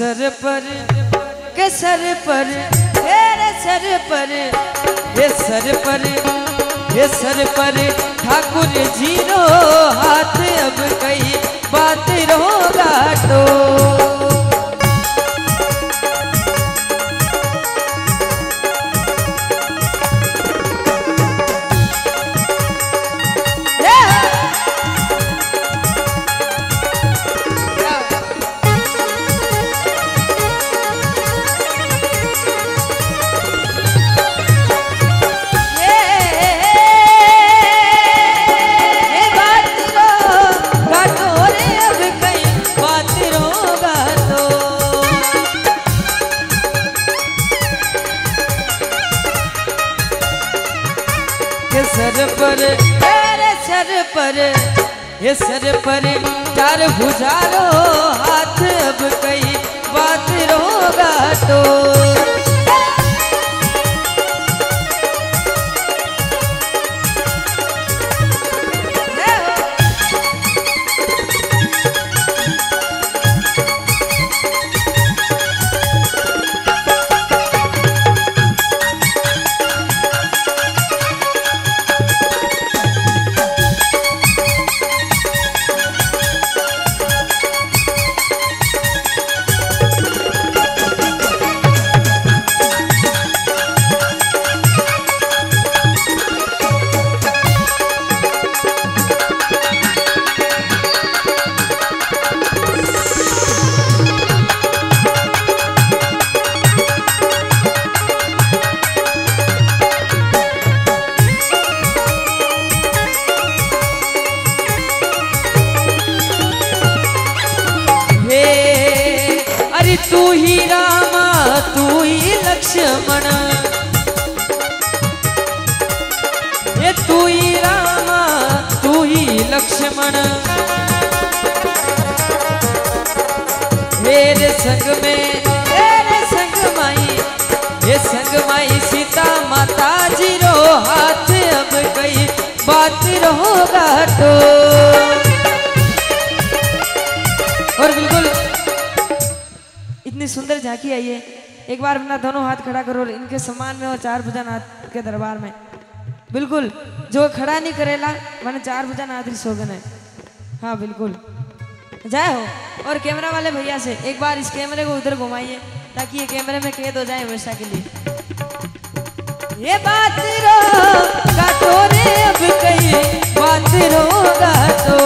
Sir पर, के sir पर तेरे सर पर ये सर पर ये सर पर, ठाकुर जी रो हाथ, अब कई बात रोगा तो। सर पर तेरे सर पर, ये सर पर चार भुजारो हाथ, अब कई बात रोगा तो। तू ही रामा, तू ही लक्ष्मण। मेरे संग में तेरे संग माई, ये संग माई सीता माता जी रो हाथ अब कई बात रहोगा तो। और बिल्कुल, इतनी सुंदर झांकी आई है एक बार अपना दोनों हाथ खड़ा करो, इनके सम्मान में और चार भुजा नाथ के दरबार में। बिल्कुल, जो खड़ा नहीं करेला, मैंने चार भुजा नाथ ही सोगन है। हाँ बिल्कुल। जय हो। और कैमरा वाले भैया से एक बार इस कैमरे को उधर घुमाइए, ताकि ये कैमरे में कैद हो जाए हमेशा के लिए। ये बात रो तो रे अब कही बात रोगा तो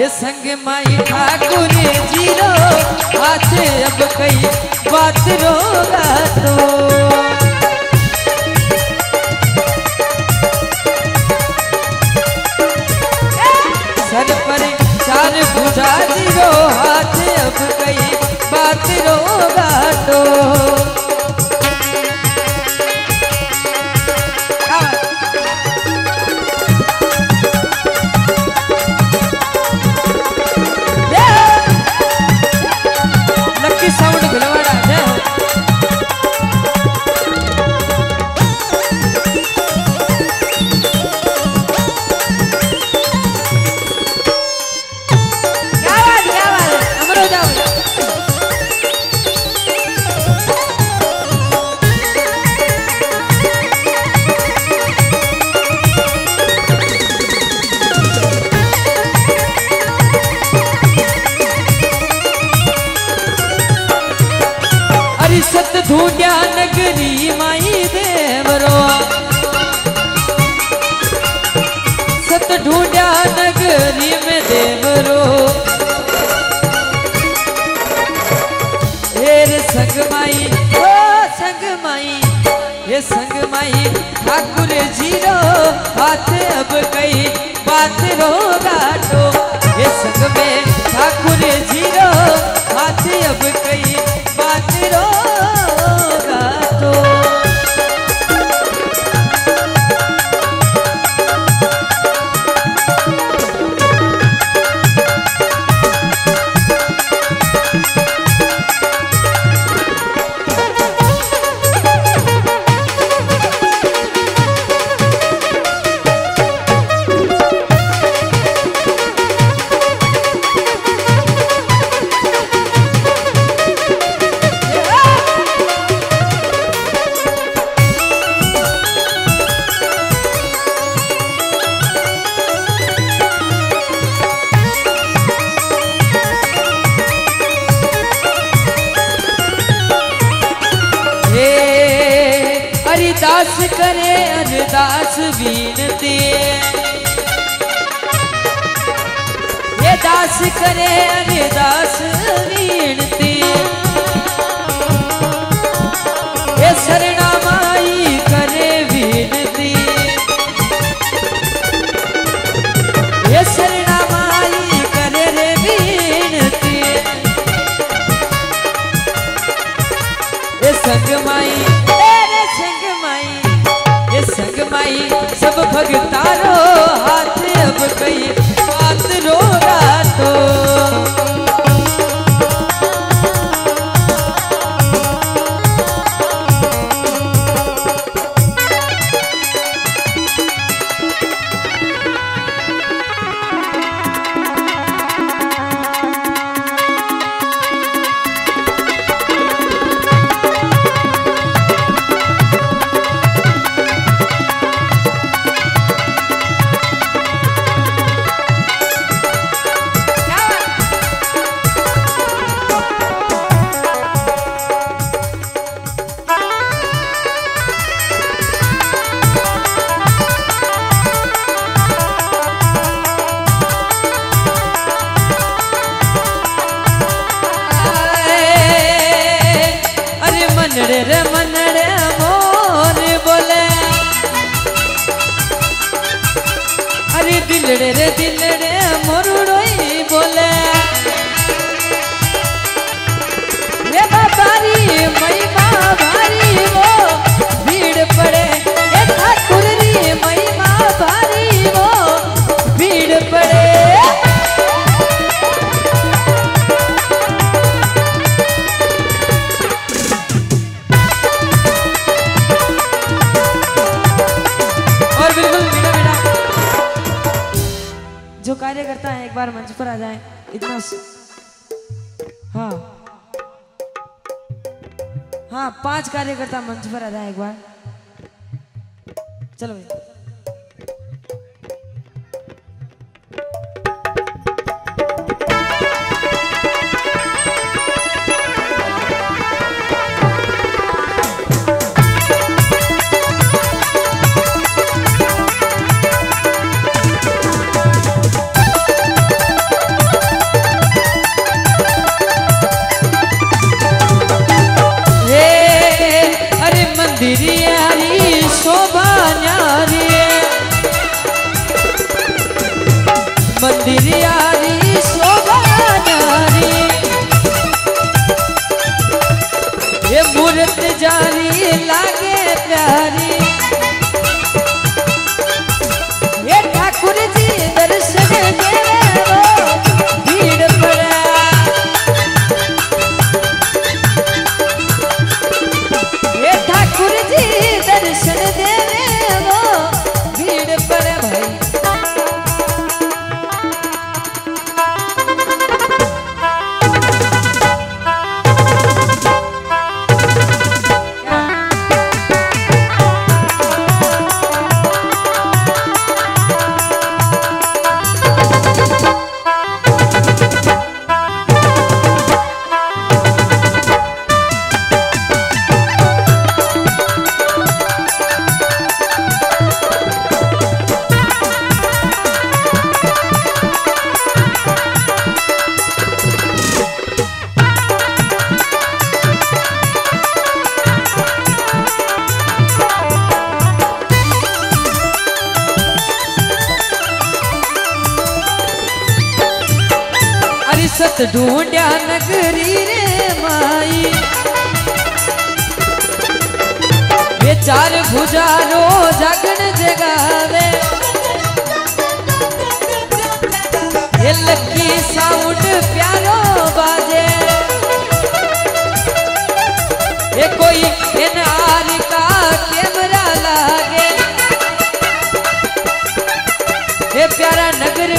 ये संग माई ठाकुर ज़ीरो हाथ अब कई बात रोगा तो। अरे नगरी माई देवरो। सत ढूंढ्या नगरी में देवरो। संग माई, ओ संग माई ये संग माई, ठाकुर ज़ीरो, हाथ अब कई, बात रो गाटो। ये संग में ठाकुर ज़ीरो, हाथ अब कई, बात रो हरिदास करे अरदास बीनती ये दास करे अरदास बीनती भगतारो हाथ अब कई पाँच कार्यकर्ता मंच पर आ जाए एक बार। चलो भाई। भगत ढूंढ्या नगरी रे माई। ये चार भुजारो जगन जगावे। ये लकी साउंड प्यारो बाजे। ये कोई एनआर का कैमरा लागे। ये प्यारा नगर